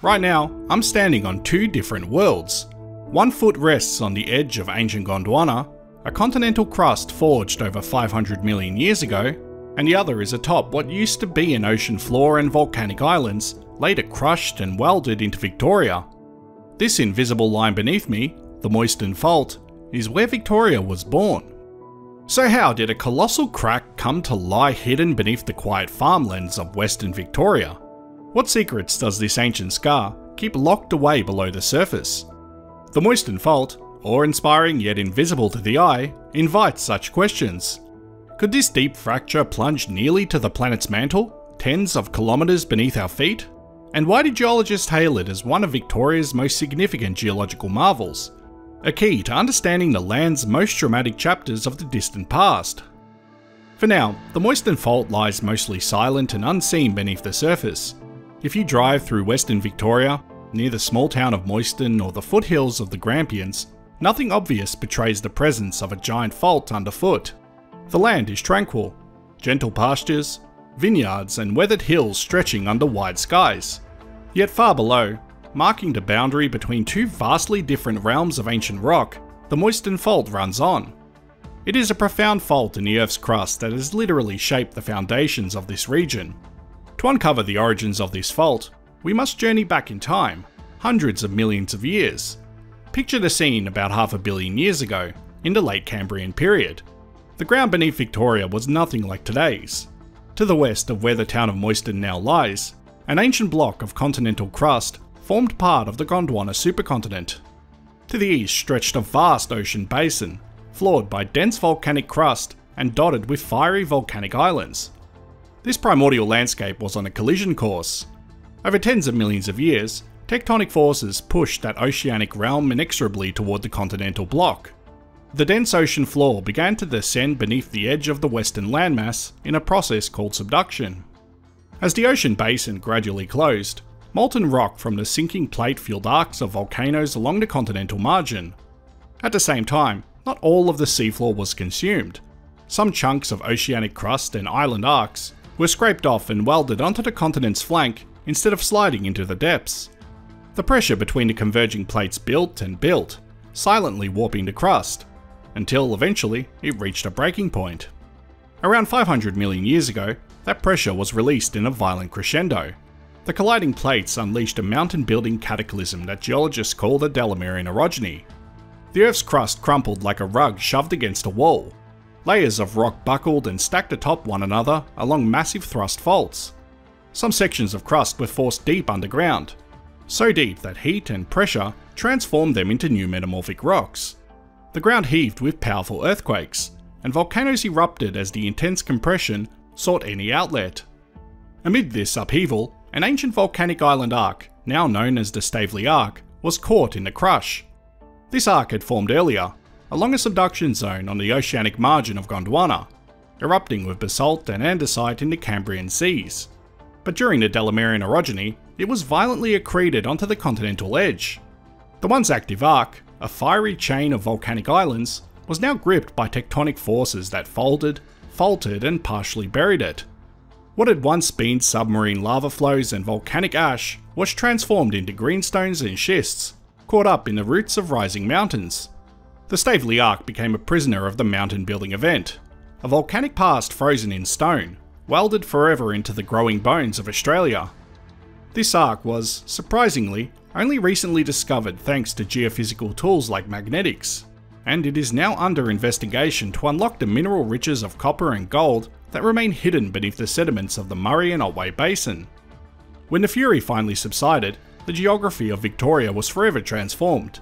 Right now, I'm standing on two different worlds. One foot rests on the edge of ancient Gondwana, a continental crust forged over 500 million years ago, and the other is atop what used to be an ocean floor and volcanic islands, later crushed and welded into Victoria. This invisible line beneath me, the Moyston Fault, is where Victoria was born. So how did a colossal crack come to lie hidden beneath the quiet farmlands of western Victoria? What secrets does this ancient scar keep locked away below the surface? The Moyston Fault, awe-inspiring yet invisible to the eye, invites such questions. Could this deep fracture plunge nearly to the planet's mantle, tens of kilometres beneath our feet? And why do geologists hail it as one of Victoria's most significant geological marvels? A key to understanding the land's most dramatic chapters of the distant past. For now, the Moyston Fault lies mostly silent and unseen beneath the surface. If you drive through western Victoria, near the small town of Moyston or the foothills of the Grampians, nothing obvious betrays the presence of a giant fault underfoot. The land is tranquil, gentle pastures, vineyards and weathered hills stretching under wide skies. Yet far below, marking the boundary between two vastly different realms of ancient rock, the Moyston Fault runs on. It is a profound fault in the Earth's crust that has literally shaped the foundations of this region. To uncover the origins of this fault, we must journey back in time, hundreds of millions of years. Picture the scene about half a billion years ago, in the late Cambrian period. The ground beneath Victoria was nothing like today's. To the west of where the town of Moyston now lies, an ancient block of continental crust formed part of the Gondwana supercontinent. To the east stretched a vast ocean basin, floored by dense volcanic crust and dotted with fiery volcanic islands. This primordial landscape was on a collision course. Over tens of millions of years, tectonic forces pushed that oceanic realm inexorably toward the continental block. The dense ocean floor began to descend beneath the edge of the western landmass in a process called subduction. As the ocean basin gradually closed, molten rock from the sinking plate filled arcs of volcanoes along the continental margin. At the same time, not all of the seafloor was consumed. Some chunks of oceanic crust and island arcs were scraped off and welded onto the continent's flank instead of sliding into the depths. The pressure between the converging plates built and built, silently warping the crust until eventually it reached a breaking point. Around 500 million years ago, that pressure was released in a violent crescendo. The colliding plates unleashed a mountain building cataclysm that geologists call the Delamerian orogeny. The Earth's crust crumpled like a rug shoved against a wall. Layers of rock buckled and stacked atop one another along massive thrust faults. Some sections of crust were forced deep underground, so deep that heat and pressure transformed them into new metamorphic rocks. The ground heaved with powerful earthquakes, and volcanoes erupted as the intense compression sought any outlet. Amid this upheaval, an ancient volcanic island arc, now known as the Stavely Arc, was caught in the crush. This arc had formed earlier, along a subduction zone on the oceanic margin of Gondwana, erupting with basalt and andesite in the Cambrian seas. But during the Delamerian orogeny, it was violently accreted onto the continental edge. The once active arc, a fiery chain of volcanic islands, was now gripped by tectonic forces that folded, faulted, and partially buried it. What had once been submarine lava flows and volcanic ash was transformed into greenstones and schists, caught up in the roots of rising mountains. The Stavely Arc became a prisoner of the mountain building event, a volcanic past frozen in stone, welded forever into the growing bones of Australia. This arc was, surprisingly, only recently discovered thanks to geophysical tools like magnetics, and it is now under investigation to unlock the mineral riches of copper and gold that remain hidden beneath the sediments of the Murray and Otway Basin. When the fury finally subsided, the geography of Victoria was forever transformed.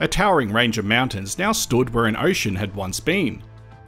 A towering range of mountains now stood where an ocean had once been,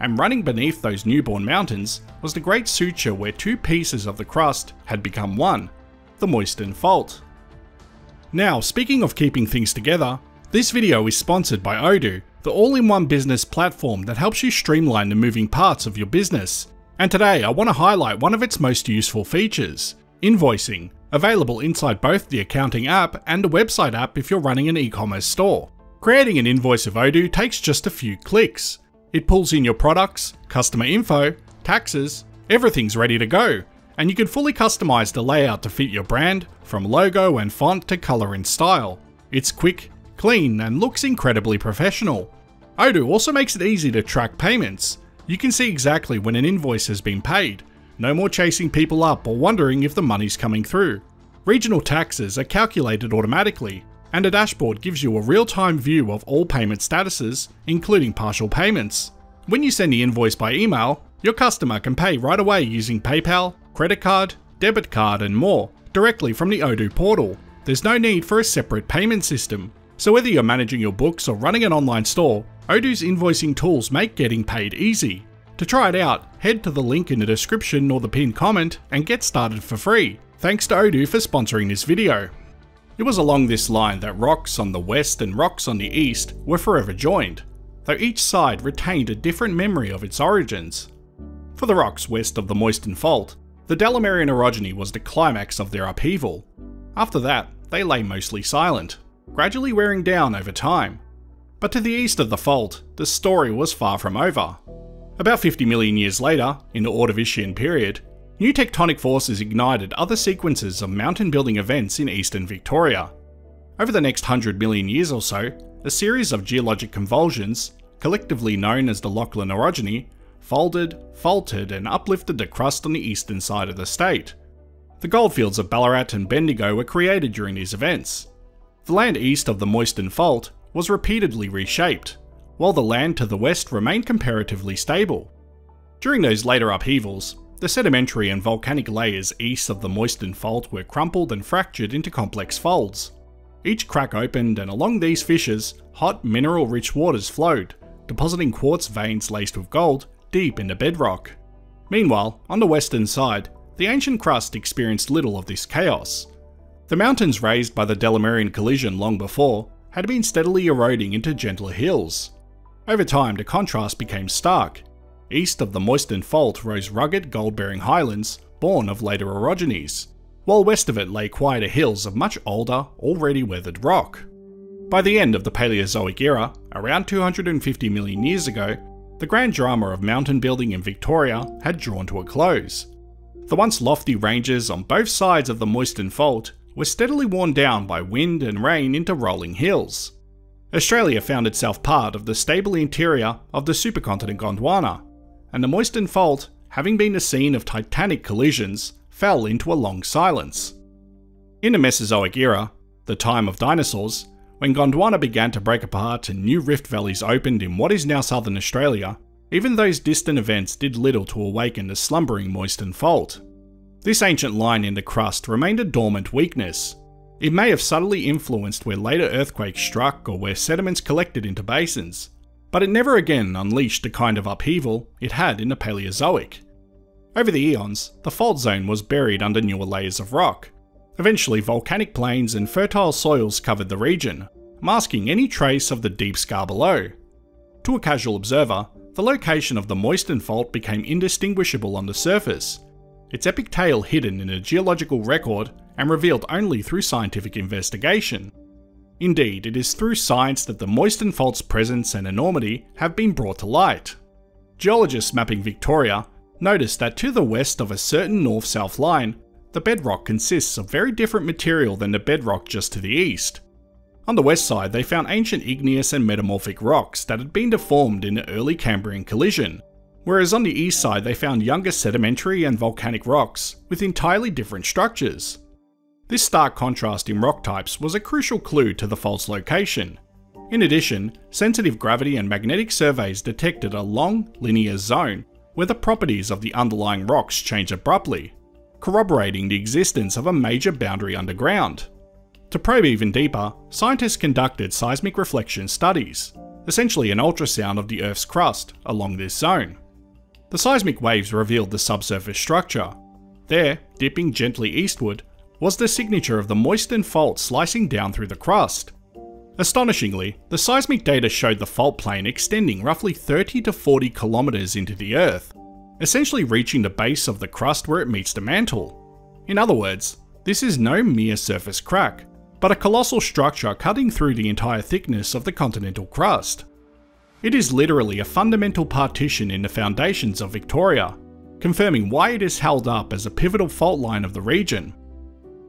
and running beneath those newborn mountains was the great suture where two pieces of the crust had become one, the Moyston Fault. Now, speaking of keeping things together, this video is sponsored by Odoo, the all-in-one business platform that helps you streamline the moving parts of your business. And today I want to highlight one of its most useful features, invoicing, available inside both the accounting app and the website app if you're running an e-commerce store. Creating an invoice of Odoo takes just a few clicks. It pulls in your products, customer info, taxes, everything's ready to go, and you can fully customize the layout to fit your brand, from logo and font to colour and style. It's quick, clean, and looks incredibly professional. Odoo also makes it easy to track payments. You can see exactly when an invoice has been paid. No more chasing people up or wondering if the money's coming through. Regional taxes are calculated automatically, and a dashboard gives you a real-time view of all payment statuses, including partial payments. When you send the invoice by email, your customer can pay right away using PayPal, credit card, debit card and more, directly from the Odoo portal. There's no need for a separate payment system. So whether you're managing your books or running an online store, Odoo's invoicing tools make getting paid easy. To try it out, head to the link in the description or the pinned comment and get started for free. Thanks to Odoo for sponsoring this video. It was along this line that rocks on the west and rocks on the east were forever joined, though each side retained a different memory of its origins. For the rocks west of the Moyston Fault, the Delamerian orogeny was the climax of their upheaval. After that, they lay mostly silent, gradually wearing down over time. But to the east of the fault, the story was far from over. About 50 million years later, in the Ordovician period, new tectonic forces ignited other sequences of mountain building events in eastern Victoria. Over the next 100 million years or so, a series of geologic convulsions, collectively known as the Lachlan orogeny, folded, faulted, and uplifted the crust on the eastern side of the state. The goldfields of Ballarat and Bendigo were created during these events. The land east of the Moyston Fault was repeatedly reshaped, while the land to the west remained comparatively stable. During those later upheavals, the sedimentary and volcanic layers east of the Moyston Fault were crumpled and fractured into complex folds. Each crack opened, and along these fissures, hot mineral rich waters flowed, depositing quartz veins laced with gold deep into bedrock. Meanwhile, on the western side, the ancient crust experienced little of this chaos. The mountains raised by the Delamerian collision long before had been steadily eroding into gentler hills. Over time, the contrast became stark. East of the Moyston Fault rose rugged gold-bearing highlands, born of later orogenies, while west of it lay quieter hills of much older, already weathered rock. By the end of the Paleozoic era, around 250 million years ago, the grand drama of mountain building in Victoria had drawn to a close. The once lofty ranges on both sides of the Moyston Fault were steadily worn down by wind and rain into rolling hills. Australia found itself part of the stable interior of the supercontinent Gondwana, and the Moyston Fault, having been the scene of titanic collisions, fell into a long silence. In the Mesozoic era, the time of dinosaurs, when Gondwana began to break apart and new rift valleys opened in what is now southern Australia, even those distant events did little to awaken the slumbering Moyston Fault. This ancient line in the crust remained a dormant weakness. It may have subtly influenced where later earthquakes struck or where sediments collected into basins, but it never again unleashed the kind of upheaval it had in the Paleozoic. Over the eons, the fault zone was buried under newer layers of rock, Eventually, volcanic plains and fertile soils covered the region, masking any trace of the deep scar below. To a casual observer, the location of the Moyston Fault became indistinguishable on the surface, its epic tale hidden in a geological record and revealed only through scientific investigation. Indeed, it is through science that the Moyston Fault's presence and enormity have been brought to light. Geologists mapping Victoria noticed that to the west of a certain north-south line, the bedrock consists of very different material than the bedrock just to the east. On the west side, they found ancient igneous and metamorphic rocks that had been deformed in the early Cambrian collision, whereas on the east side they found younger sedimentary and volcanic rocks with entirely different structures. This stark contrast in rock types was a crucial clue to the fault's location. In addition, sensitive gravity and magnetic surveys detected a long, linear zone where the properties of the underlying rocks change abruptly, corroborating the existence of a major boundary underground. To probe even deeper, scientists conducted seismic reflection studies, essentially an ultrasound of the Earth's crust along this zone. The seismic waves revealed the subsurface structure. There, dipping gently eastward, was the signature of the Moyston Fault slicing down through the crust. Astonishingly, the seismic data showed the fault plane extending roughly 30 to 40 kilometers into the Earth, essentially reaching the base of the crust where it meets the mantle. In other words, this is no mere surface crack, but a colossal structure cutting through the entire thickness of the continental crust. It is literally a fundamental partition in the foundations of Victoria, confirming why it is held up as a pivotal fault line of the region.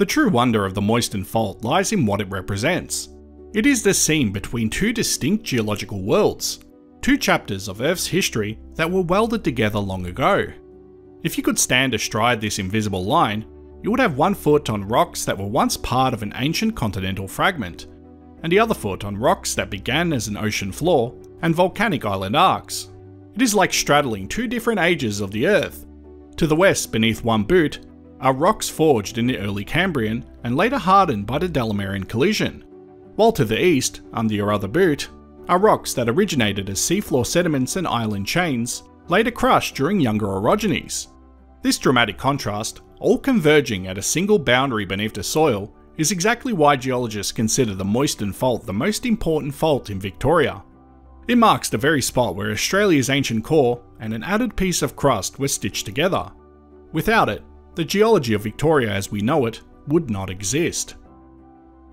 The true wonder of the Moyston Fault lies in what it represents. It is the seam between two distinct geological worlds, two chapters of Earth's history that were welded together long ago. If you could stand astride this invisible line, you would have one foot on rocks that were once part of an ancient continental fragment, and the other foot on rocks that began as an ocean floor and volcanic island arcs. It is like straddling two different ages of the Earth. To the west, beneath one boot, are rocks forged in the early Cambrian and later hardened by the Delamerian collision, while to the east, under your other boot, are rocks that originated as seafloor sediments and island chains, later crushed during younger orogenies. This dramatic contrast, all converging at a single boundary beneath the soil, is exactly why geologists consider the Moyston Fault the most important fault in Victoria. It marks the very spot where Australia's ancient core and an added piece of crust were stitched together. Without it, the geology of Victoria as we know it would not exist.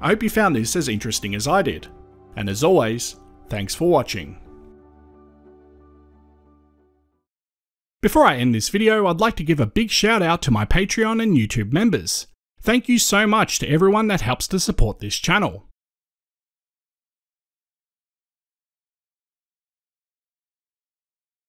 I hope you found this as interesting as I did, and as always, thanks for watching. Before I end this video, I'd like to give a big shout out to my Patreon and YouTube members. Thank you so much to everyone that helps to support this channel.